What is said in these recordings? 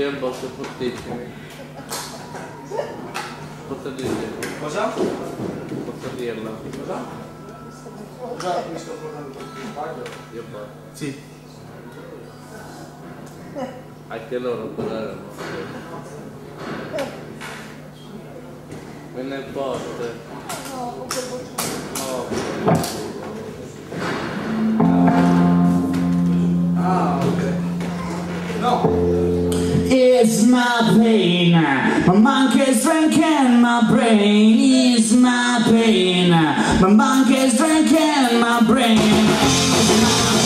è botte fortissimo. Posso dirlo? Cosa? Posso dirlo? Cosa? Già mi sto portando il sbaglio. Io poi. Sì. Anche loro però erano. Me ne porte. Oh. It's my pain, my monkey's drinking my brain. is my pain, my monkey's drinking my brain. My pain.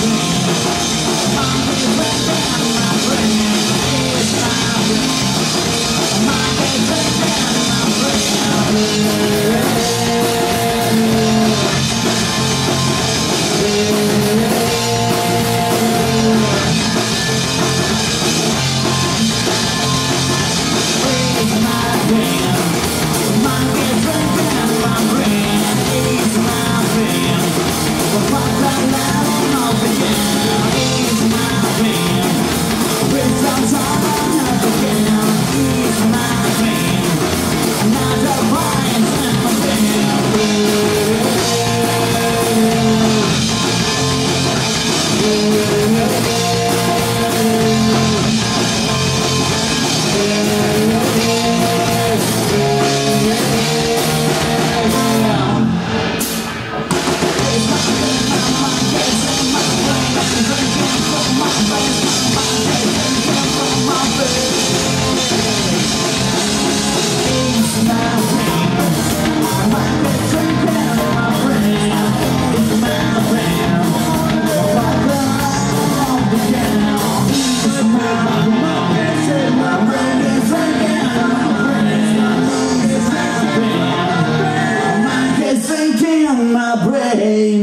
Thank you. Hey!